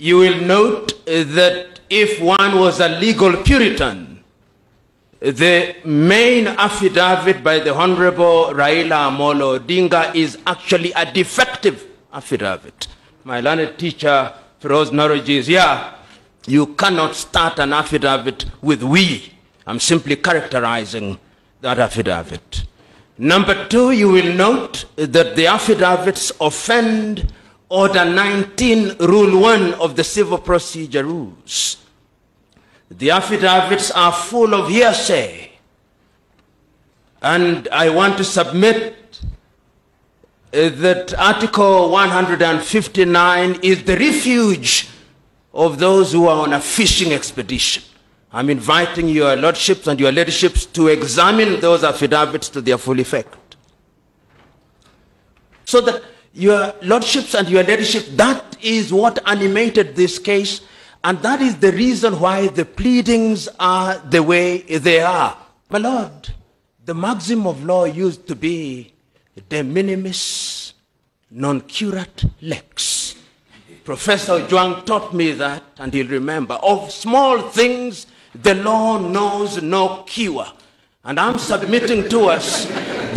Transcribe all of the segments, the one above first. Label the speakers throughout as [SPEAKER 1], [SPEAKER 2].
[SPEAKER 1] you will note uh, that if one was a legal Puritan, the main affidavit by the Honorable Raila Amolo Odinga is actually a defective affidavit. My learned teacher, Feroz Naroji, is here. You cannot start an affidavit with we. I'm simply characterizing that affidavit. Number two, you will note that the affidavits offend Order 19, Rule 1 of the Civil Procedure Rules. The affidavits are full of hearsay. And I want to submit uh, that Article 159 is the refuge of those who are on a fishing expedition. I'm inviting your lordships and your ladyships to examine those affidavits to their full effect. So that your lordships and your ladyship, that is what animated this case, and that is the reason why the pleadings are the way they are. My lord, the maxim of law used to be de minimis non curat lex. Professor Ojwang taught me that, and he'll remember. Of small things, the law knows no cure. And I'm submitting to us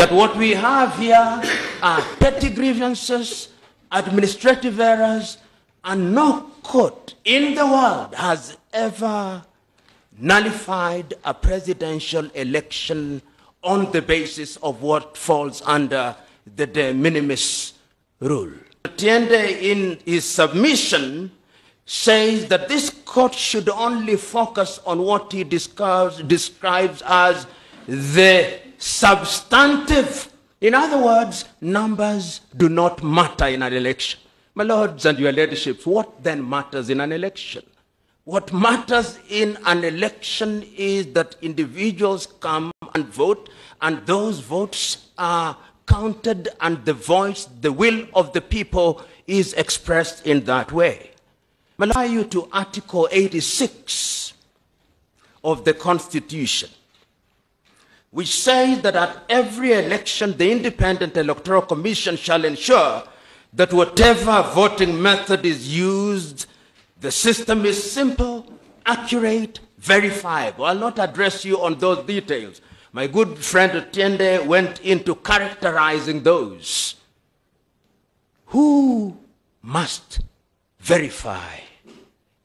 [SPEAKER 1] that what we have here are petty grievances, administrative errors, and no court in the world has ever nullified a presidential election on the basis of what falls under the de minimis rule. Tiende, in his submission, says that this court should only focus on what he describes, describes as the substantive. In other words, numbers do not matter in an election. My lords and your ladyships, what then matters in an election? What matters in an election is that individuals come and vote, and those votes are counted, and the voice, the will of the people is expressed in that way. I allow you to Article 86 of the Constitution which says that at every election, the Independent Electoral Commission shall ensure that whatever voting method is used, the system is simple, accurate, verifiable. I'll not address you on those details. My good friend Otiende went into characterizing those. Who must verify?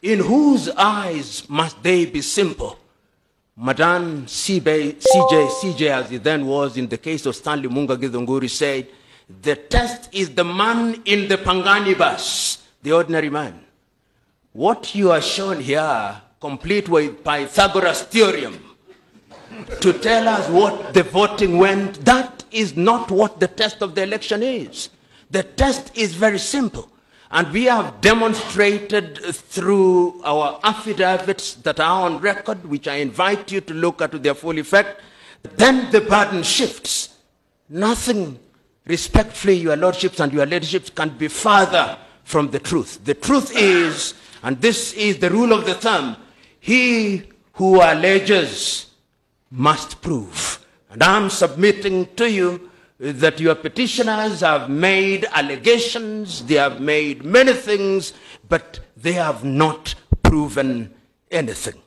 [SPEAKER 1] In whose eyes must they be simple? Madan CJ, CJ, as he then was in the case of Stanley Munga Githunguri, said, the test is the man in the Pangani bus, the ordinary man. What you are shown here, complete with Pythagoras' theorem, to tell us what the voting went, that is not what the test of the election is. The test is very simple. And we have demonstrated through our affidavits that are on record, which I invite you to look at to their full effect. Then the burden shifts. Nothing, respectfully, your lordships and your ladyships, can be further from the truth. The truth is, and this is the rule of the thumb, he who alleges must prove. And I'm submitting to you that your petitioners have made allegations, they have made many things, but they have not proven anything.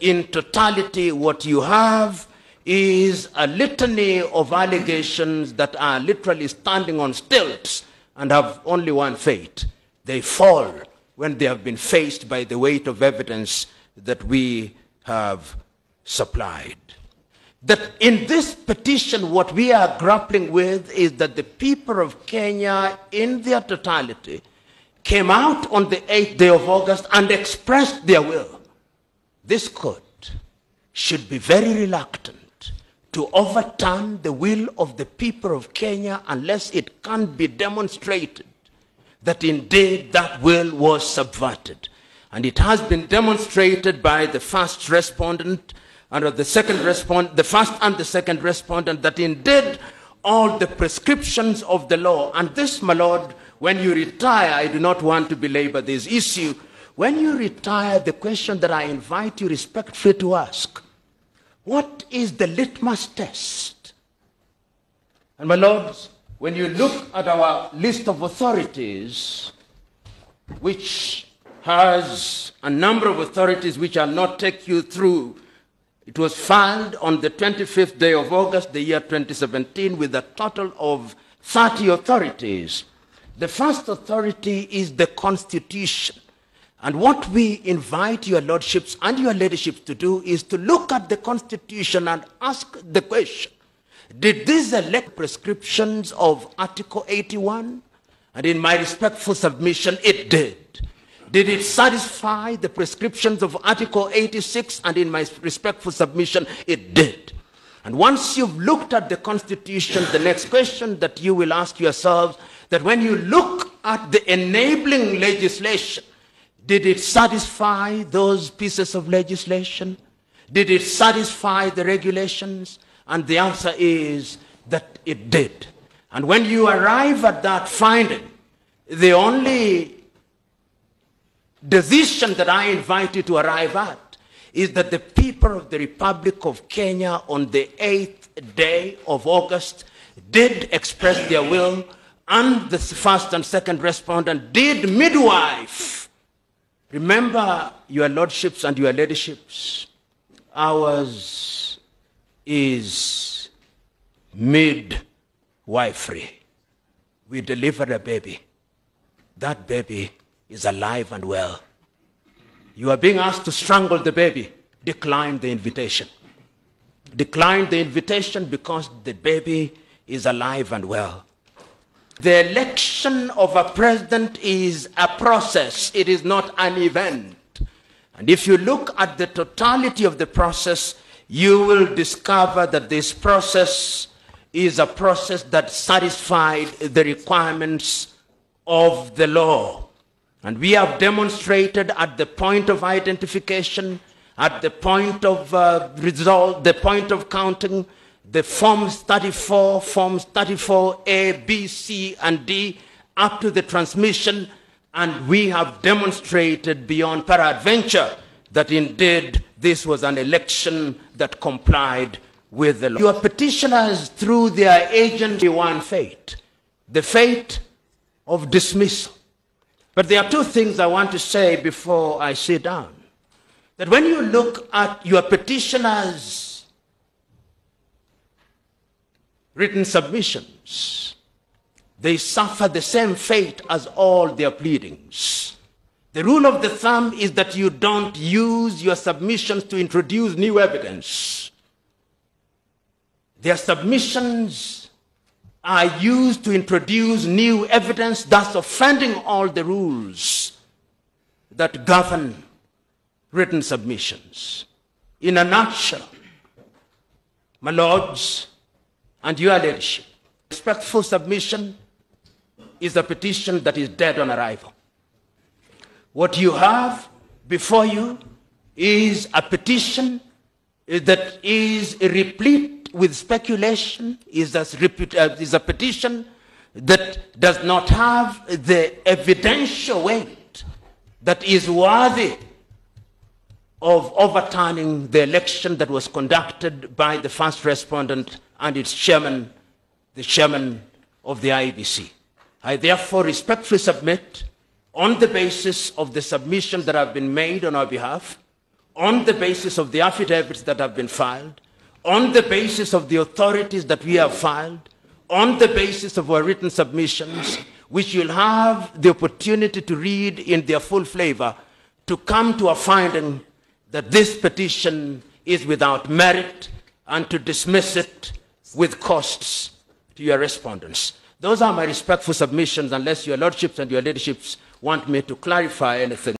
[SPEAKER 1] In totality, what you have is a litany of allegations that are literally standing on stilts and have only one fate. They fall when they have been faced by the weight of evidence that we have supplied that in this petition, what we are grappling with is that the people of Kenya, in their totality, came out on the 8th day of August and expressed their will. This court should be very reluctant to overturn the will of the people of Kenya unless it can be demonstrated that indeed that will was subverted. And it has been demonstrated by the first respondent and of the second respond, the first and the second respondent, that indeed all the prescriptions of the law, and this, my Lord, when you retire, I do not want to belabor this issue. When you retire, the question that I invite you respectfully to ask what is the litmus test? And, my Lords, when you look at our list of authorities, which has a number of authorities which I'll not take you through. It was filed on the 25th day of August, the year 2017, with a total of 30 authorities. The first authority is the Constitution. And what we invite your lordships and your ladyships to do is to look at the Constitution and ask the question Did this elect prescriptions of Article 81? And in my respectful submission, it did. Did it satisfy the prescriptions of Article 86? And in my respectful submission, it did. And once you've looked at the Constitution, the next question that you will ask yourselves that when you look at the enabling legislation, did it satisfy those pieces of legislation? Did it satisfy the regulations? And the answer is that it did. And when you arrive at that finding, the only decision that I invite you to arrive at is that the people of the Republic of Kenya on the 8th day of August did express their will, and the first and second respondent did midwife. Remember, your lordships and your ladyships, ours is midwifery. We delivered a baby. That baby is alive and well. You are being asked to strangle the baby. Decline the invitation. Decline the invitation because the baby is alive and well. The election of a president is a process, it is not an event. And if you look at the totality of the process, you will discover that this process is a process that satisfied the requirements of the law. And we have demonstrated at the point of identification, at the point of uh, result, the point of counting, the forms 34, forms 34A, B, C, and D, up to the transmission, and we have demonstrated beyond peradventure that indeed this was an election that complied with the law. Your petitioners, through their agency, one fate, the fate of dismissal. But there are two things I want to say before I sit down. That when you look at your petitioners' written submissions, they suffer the same fate as all their pleadings. The rule of the thumb is that you don't use your submissions to introduce new evidence. Their submissions are used to introduce new evidence, thus offending all the rules that govern written submissions. In a nutshell, my lords and your leadership, respectful submission is a petition that is dead on arrival. What you have before you is a petition that is replete with speculation is a, uh, is a petition that does not have the evidential weight that is worthy of overturning the election that was conducted by the first respondent and its chairman, the chairman of the IBC. I therefore respectfully submit, on the basis of the submission that have been made on our behalf, on the basis of the affidavits that have been filed, on the basis of the authorities that we have filed, on the basis of our written submissions, which you'll have the opportunity to read in their full flavor, to come to a finding that this petition is without merit and to dismiss it with costs to your respondents. Those are my respectful submissions, unless your lordships and your leaderships want me to clarify anything.